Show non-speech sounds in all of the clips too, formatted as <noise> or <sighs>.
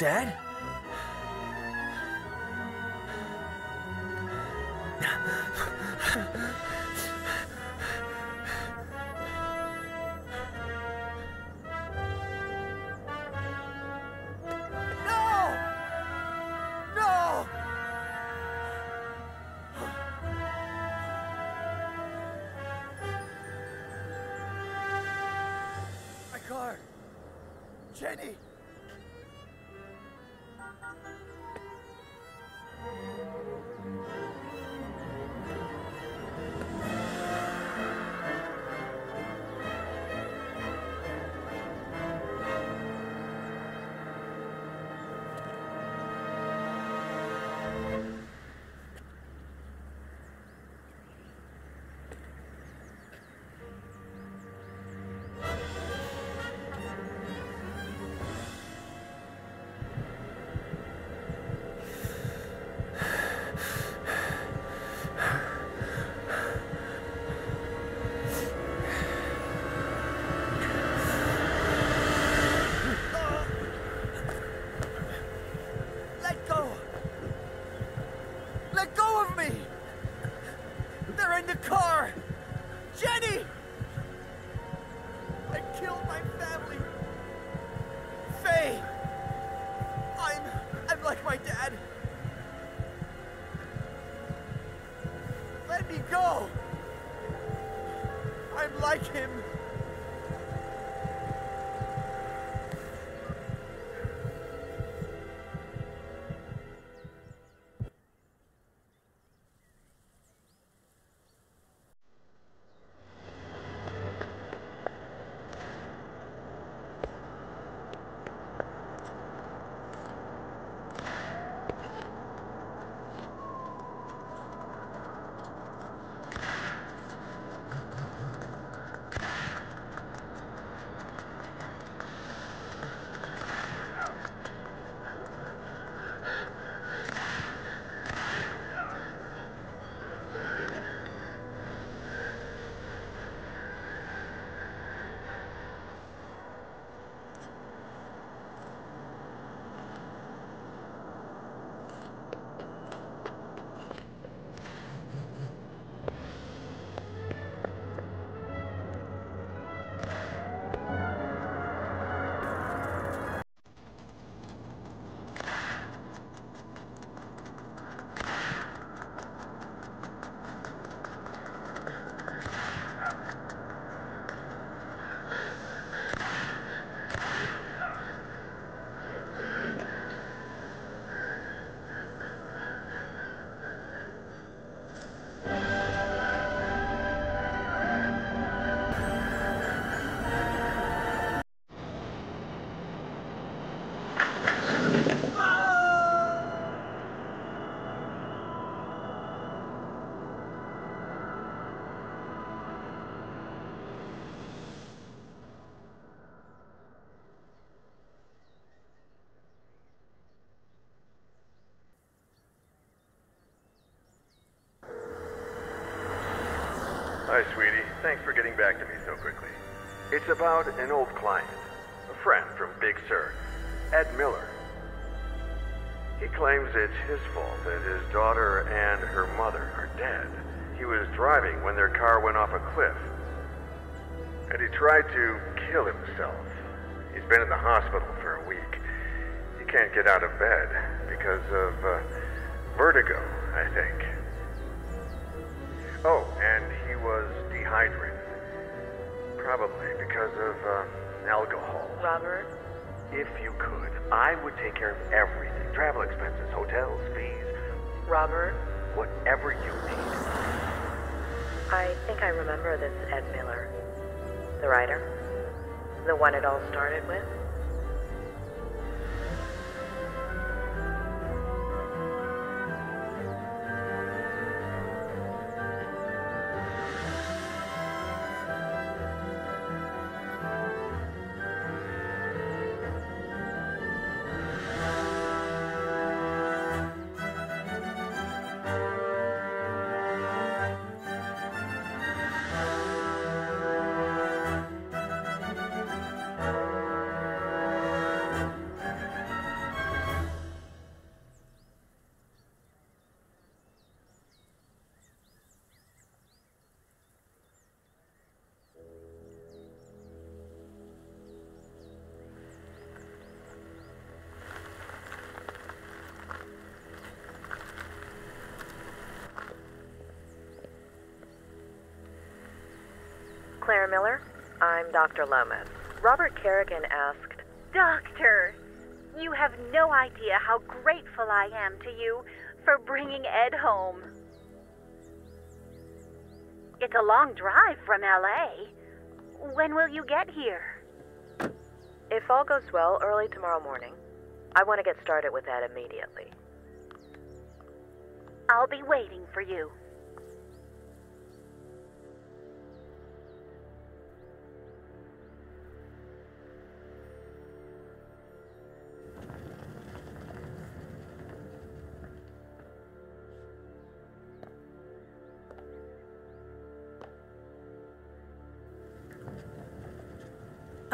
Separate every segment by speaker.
Speaker 1: Dad? Go! I'm like him!
Speaker 2: About an old client, a friend from Big Sur, Ed Miller. He claims it's his fault that his daughter and her mother are dead. He was driving when their car went off a cliff. And he tried to kill himself. He's been in the hospital for a week. He can't get out of bed because of uh, vertigo, I think. Oh, and he was dehydrated. Probably because of uh, alcohol.
Speaker 3: Robert,
Speaker 2: If you could, I would take care of everything travel expenses, hotels, fees,
Speaker 3: Robert,
Speaker 2: whatever you need.
Speaker 3: I think I remember this Ed Miller. The writer? The one it all started with?
Speaker 4: Claire Miller. I'm Dr. Lomas. Robert Kerrigan asked.
Speaker 5: Doctor, you have no idea how grateful I am to you for bringing Ed home. It's a long drive from LA. When will you get here?
Speaker 4: If all goes well, early tomorrow morning. I want to get started with that immediately.
Speaker 5: I'll be waiting for you.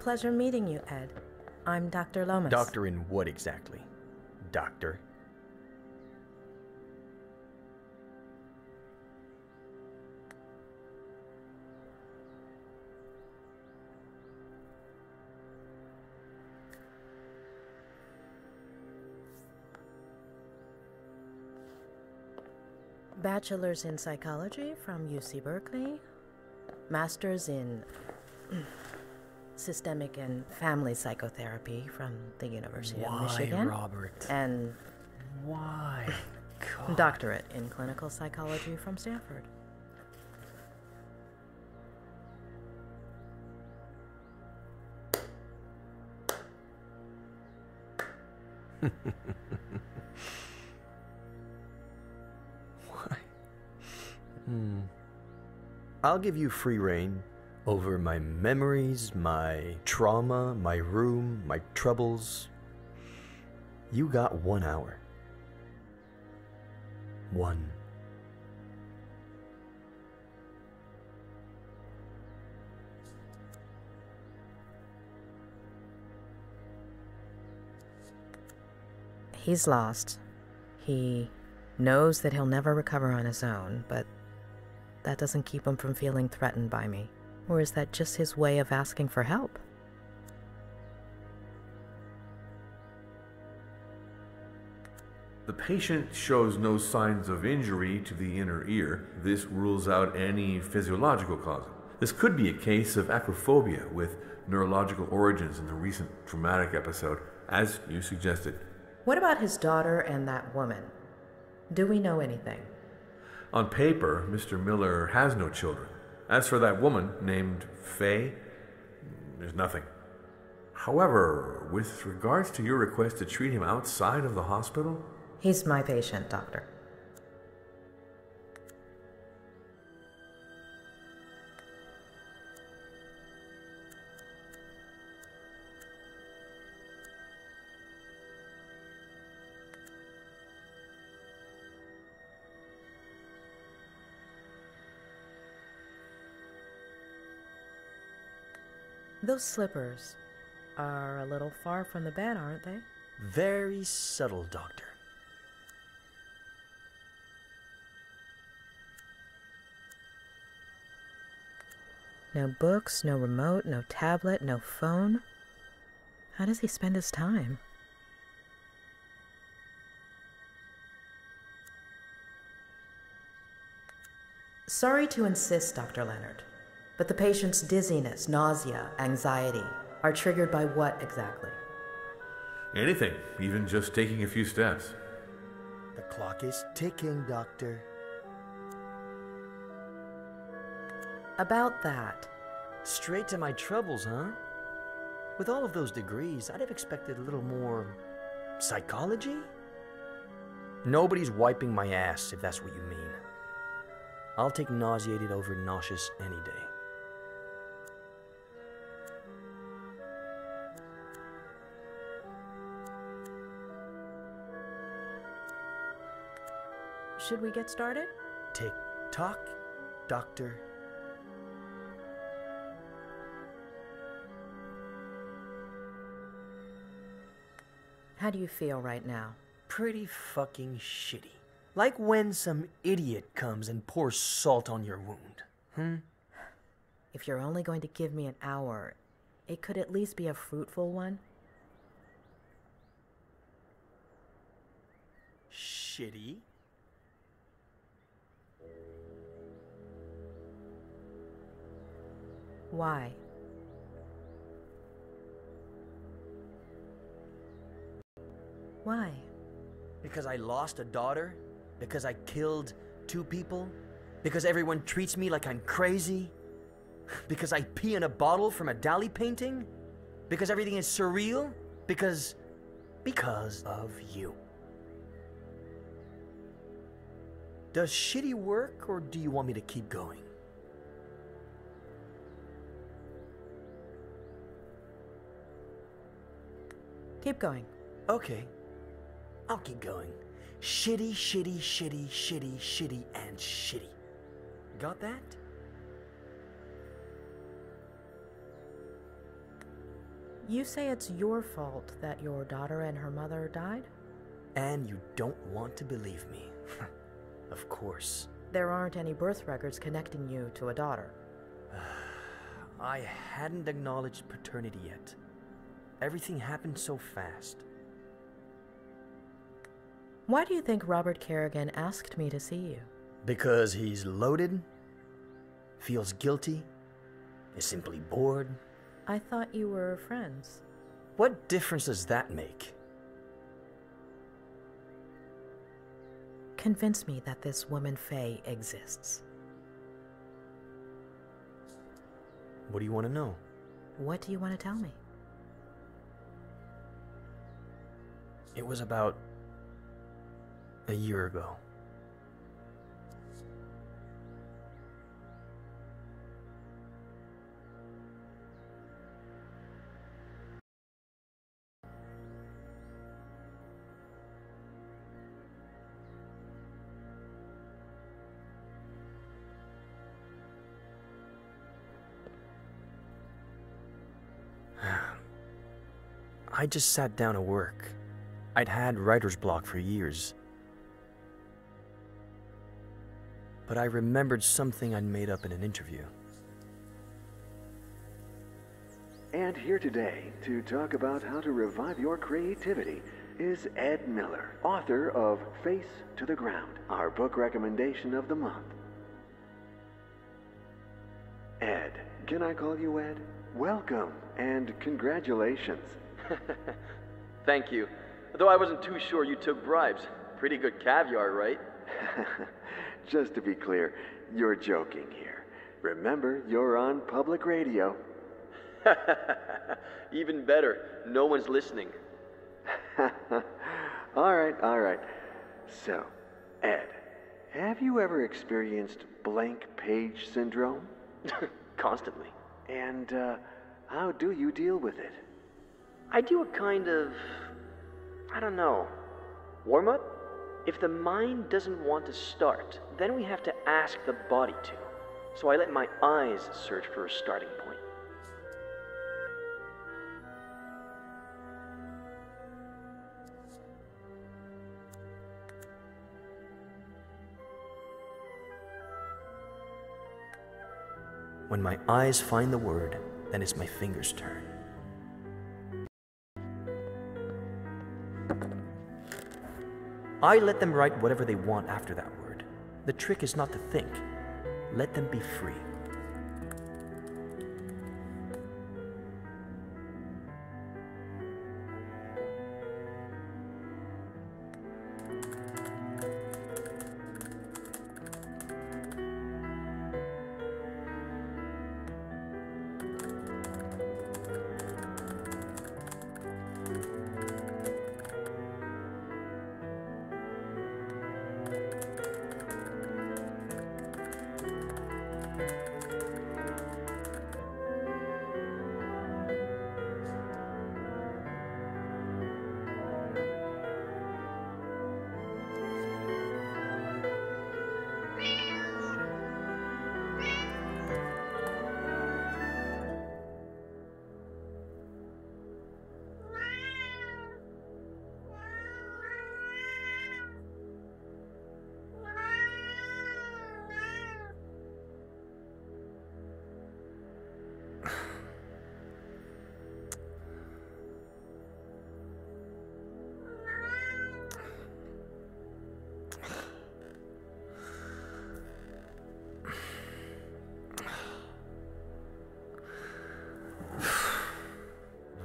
Speaker 3: Pleasure meeting you, Ed. I'm Dr. Lomas.
Speaker 1: Doctor in what exactly? Doctor?
Speaker 3: Bachelor's in psychology from UC Berkeley. Master's in systemic and family psychotherapy from the University
Speaker 1: Why,
Speaker 3: of Michigan.
Speaker 1: Robert?
Speaker 3: And
Speaker 1: Why? God.
Speaker 3: doctorate in clinical psychology from Stanford. <laughs>
Speaker 1: Why? Hmm. I'll give you free reign over my memories, my trauma, my room, my troubles. You got one hour. One.
Speaker 3: He's lost. He knows that he'll never recover on his own, but that doesn't keep him from feeling threatened by me. Or is that just his way of asking for help?
Speaker 6: The patient shows no signs of injury to the inner ear. This rules out any physiological cause. This could be a case of acrophobia with neurological origins in the recent traumatic episode, as you suggested.
Speaker 3: What about his daughter and that woman? Do we know anything?
Speaker 6: On paper, Mr. Miller has no children. As for that woman named Faye, there's nothing. However, with regards to your request to treat him outside of the hospital,
Speaker 3: He's my patient, doctor. Those slippers are a little far from the bed, aren't they?
Speaker 1: Very subtle, Doctor.
Speaker 3: No books, no remote, no tablet, no phone. How does he spend his time? Sorry to insist, Dr. Leonard, but the patient's dizziness, nausea, anxiety are triggered by what exactly?
Speaker 6: anything, even just taking a few steps.
Speaker 7: The clock is ticking, Doctor.
Speaker 3: About that.
Speaker 1: Straight to my troubles, huh? With all of those degrees, I'd have expected a little more psychology? Nobody's wiping my ass, if that's what you mean. I'll take nauseated over nauseous any day.
Speaker 3: Should we get started?
Speaker 7: Tick tock, Doctor.
Speaker 3: How do you feel right now?
Speaker 1: Pretty fucking shitty. Like when some idiot comes and pours salt on your wound. Hmm?
Speaker 3: If you're only going to give me an hour, it could at least be a fruitful one.
Speaker 1: Shitty?
Speaker 3: Why? Why?
Speaker 1: Because I lost a daughter? Because I killed two people? Because everyone treats me like I'm crazy? Because I pee in a bottle from a Dali painting? Because everything is surreal? Because. because of you. Does shitty work, or do you want me to keep going?
Speaker 3: Keep going.
Speaker 1: Okay. I'll keep going. Shitty, shitty, shitty, shitty, shitty, and shitty. Got that?
Speaker 3: You say it's your fault that your daughter and her mother died?
Speaker 1: And you don't want to believe me. <laughs> of course.
Speaker 3: There aren't any birth records connecting you to a daughter. <sighs>
Speaker 1: I hadn't acknowledged paternity yet. Everything happened so fast.
Speaker 3: Why do you think Robert Kerrigan asked me to see you?
Speaker 1: Because he's loaded, feels guilty, is simply bored.
Speaker 3: I thought you were friends.
Speaker 1: What difference does that make?
Speaker 3: Convince me that this woman Faye exists.
Speaker 1: What do you want to know?
Speaker 3: What do you want to tell me?
Speaker 1: It was about a year ago. <sighs> I just sat down to work. I'd had writer's block for years. But I remembered something I'd made up in an interview.
Speaker 2: And here today to talk about how to revive your creativity is Ed Miller, author of Face to the Ground, our book recommendation of the month. Ed, can I call you Ed? Welcome and congratulations. <laughs>
Speaker 8: Thank you. Though I wasn't too sure you took bribes. Pretty good caviar, right? <laughs>
Speaker 2: Just to be clear, you're joking here. Remember, you're on public radio. <laughs>
Speaker 8: Even better, no one's listening. <laughs>
Speaker 2: all right, all right. So, Ed, have you ever experienced blank page syndrome?
Speaker 8: Constantly.
Speaker 2: And uh, how do you deal with it?
Speaker 8: I do a kind of. I don't know. Warm up? If the mind doesn't want to start, then we have to ask the body to. So I let my eyes search for a starting point.
Speaker 1: When my eyes find the word, then it's my fingers' turn. I let them write whatever they want after that word. The trick is not to think, let them be free.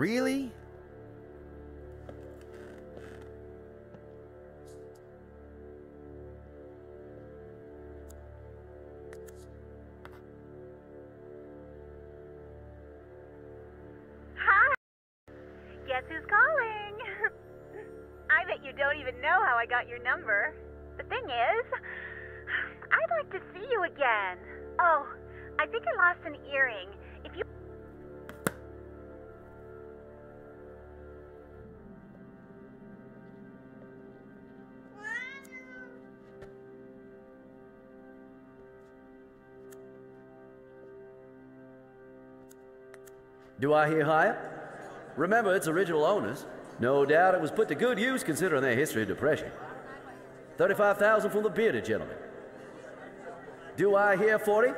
Speaker 1: Really?
Speaker 5: Hi. Guess who's calling? <laughs> I bet you don't even know how I got your number. The thing is, <sighs> I'd like to see you again. Oh, I think I lost an earring.
Speaker 9: Do I hear higher? Remember, its original owners. No doubt it was put to good use considering their history of depression. 35,000 from the bearded gentleman. Do I hear 40?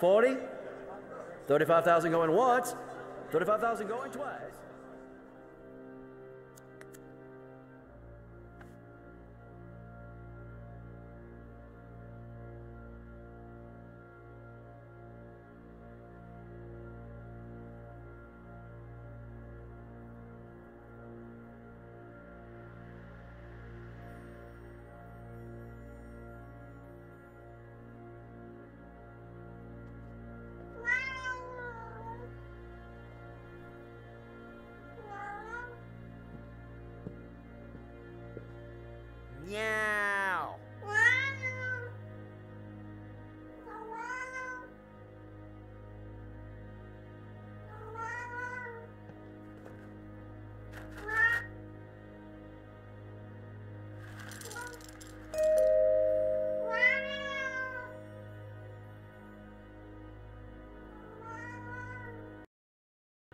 Speaker 9: 40? 35,000 going once, 35,000 going twice.
Speaker 1: Meow.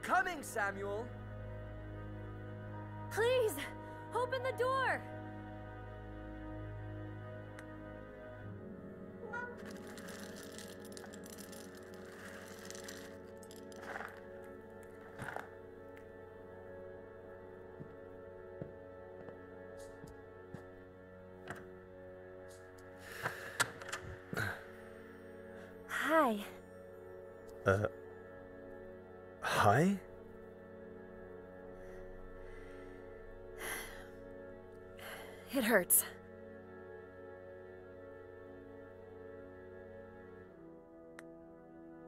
Speaker 1: Coming, Samuel.
Speaker 10: Please, open the door.
Speaker 1: Uh. Hi?
Speaker 10: It hurts.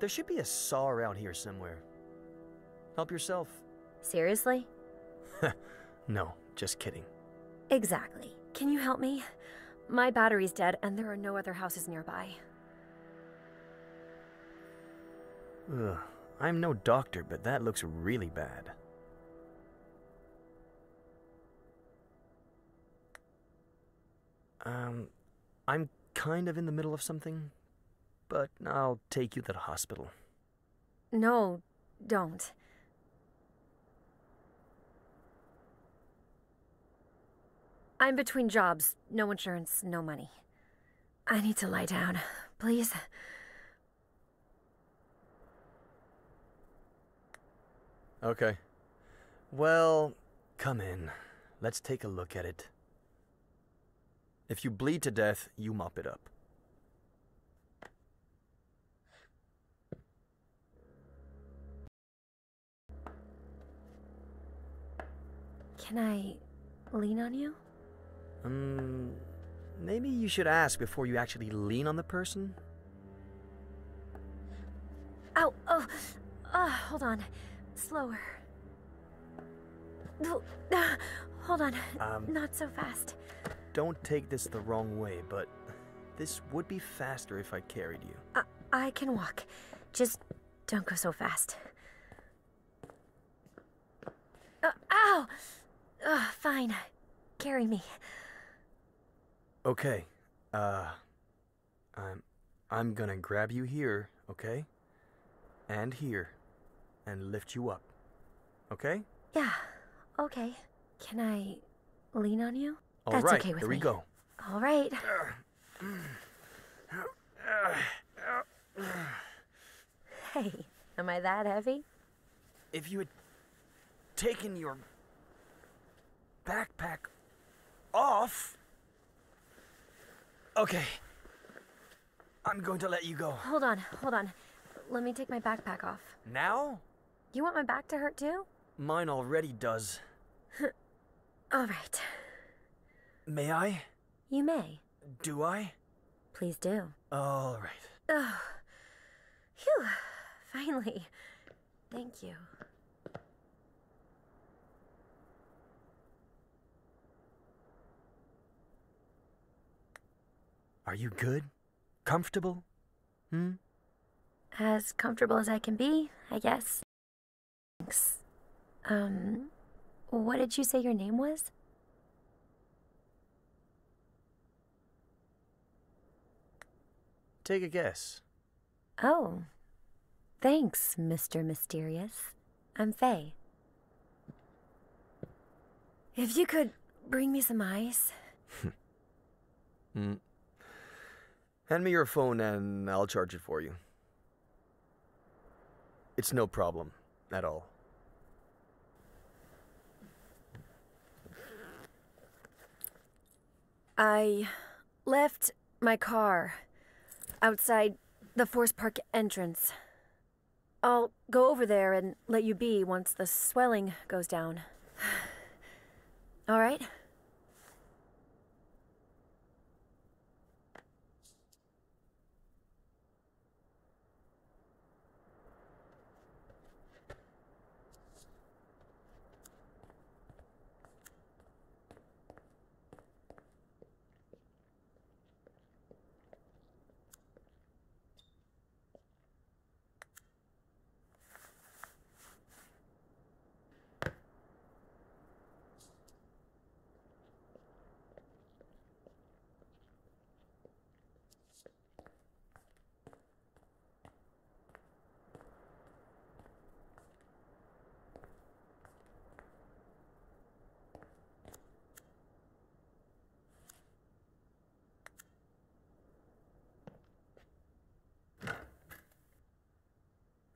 Speaker 1: There should be a saw around here somewhere. Help yourself.
Speaker 10: Seriously? <laughs>
Speaker 1: No, just kidding.
Speaker 10: Exactly. Can you help me? My battery's dead and there are no other houses nearby.
Speaker 1: Ugh. I'm no doctor, but that looks really bad. Um, I'm kind of in the middle of something, but I'll take you to the hospital.
Speaker 10: No, don't. I'm between jobs. No insurance, no money. I need to lie down. Please?
Speaker 1: Okay. Well, come in. Let's take a look at it. If you bleed to death, you mop it up.
Speaker 10: Can I lean on you?
Speaker 1: Um, maybe you should ask before you actually lean on the person?
Speaker 10: Ow! Oh! Uh, hold on. Slower. Oh, <sighs> Hold on.
Speaker 1: Um,
Speaker 10: Not so fast.
Speaker 1: Don't take this the wrong way, but this would be faster if I carried you.
Speaker 10: I, I can walk. Just don't go so fast. Uh, ow! Uh, fine. Carry me.
Speaker 1: Okay. Uh I'm I'm gonna grab you here, okay? And here. And lift you up. Okay?
Speaker 10: Yeah. Okay. Can I lean on you?
Speaker 1: All
Speaker 10: That's
Speaker 1: right,
Speaker 10: okay with
Speaker 1: here
Speaker 10: me.
Speaker 1: we go.
Speaker 10: All right. Hey, am I that heavy?
Speaker 1: If you had taken your backpack off. Okay. I'm going to let you go.
Speaker 10: Hold on, hold on. Let me take my backpack off.
Speaker 1: Now?
Speaker 10: You want my back to hurt too?
Speaker 1: Mine already does. <laughs>
Speaker 10: All right.
Speaker 1: May I?
Speaker 10: You may.
Speaker 1: Do I?
Speaker 10: Please do.
Speaker 1: All right.
Speaker 10: Oh. Phew. Finally. Thank you.
Speaker 1: Are you good? Comfortable? Hmm?
Speaker 10: As comfortable as I can be, I guess. Um, what did you say your name was?
Speaker 1: Take a guess.
Speaker 10: Oh. Thanks, Mr. Mysterious. I'm Faye. If you could bring me some ice.
Speaker 1: Hmm. <laughs> Hand me your phone and I'll charge it for you. It's no problem at all.
Speaker 10: I left my car outside the Force Park entrance. I'll go over there and let you be once the swelling goes down. <sighs> All right?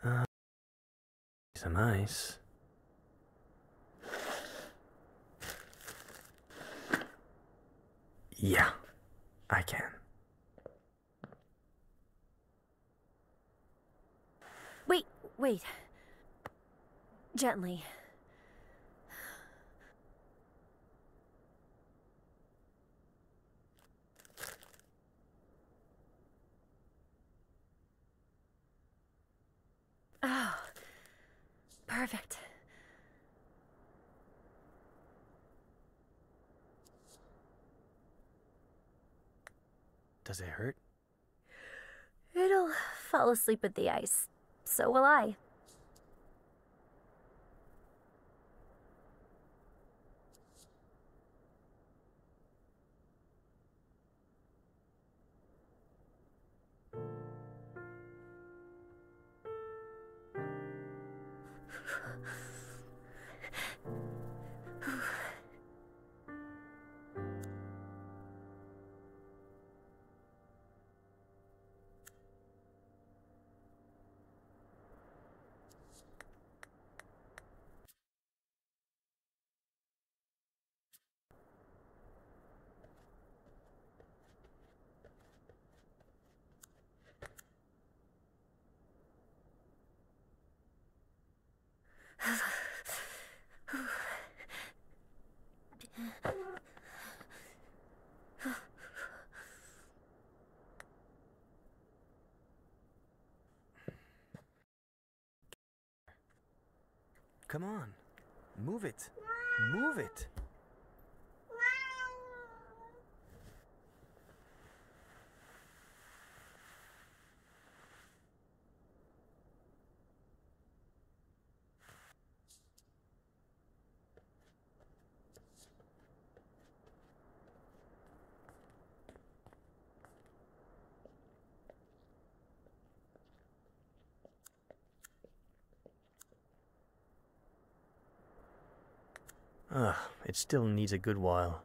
Speaker 1: Uh, some ice. Yeah, I can.
Speaker 10: Wait, wait. Gently. Oh, perfect.
Speaker 1: Does it hurt?
Speaker 10: It'll fall asleep with the ice. So will I.
Speaker 1: Come on. Move it. Move it. Ugh, it still needs a good while.